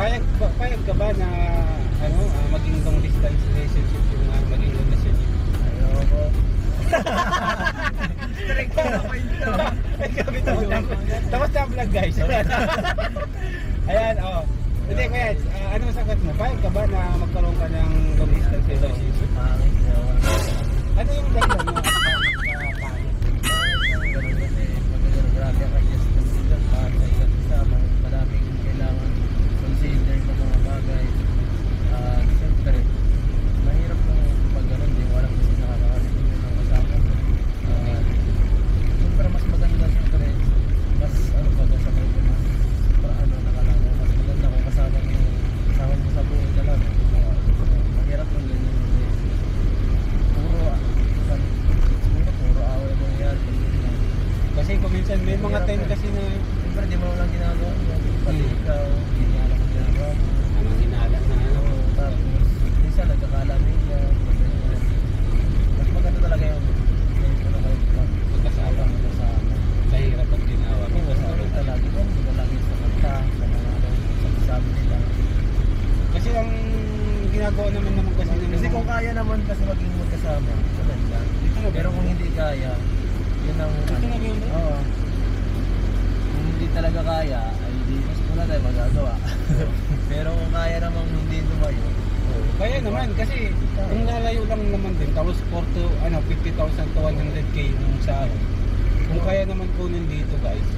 payag, ba- payag ka ba na ano, ah, maging long distance relationship yung ah, maging relasyon niyo? Ayoko. Direct pa ako ito. Ay, gabi tapos na, tapos na vlog guys. Ayan, oh. Hindi, kaya, ah, ano sagot mo? Payag ka ba na magkaroon ka ng long distance relationship? Pangit. Kasi kung minsan may mga time kasi na Siyempre, di mo lang ginagawa mo. Pati Hmm. ikaw, hindi niya alam ang ginagawa mo. ano hinala na ano. Tapos, minsan nagkakalamin niya. Mas maganda talaga yung Magkasama. magkasama. Mahirap ang ginawa. Masarap talaga. Hindi ka lagi sa kanta, sa mga ano, sa sabi nila. Kasi ang ginagawa naman naman kasi ng Kasi kung kaya naman kasi maging magkasama, na ba? Pero kung hindi kaya, ang Ito na yun? Oo. Kung hindi talaga kaya, ay di mas wala tayo magagawa. Pero kung kaya namang hindi lumayo, Kaya naman kasi kung lalayo lang naman din tapos 4 to ano 50,000 to 100k yung sahod. Kung kaya naman kunin dito guys.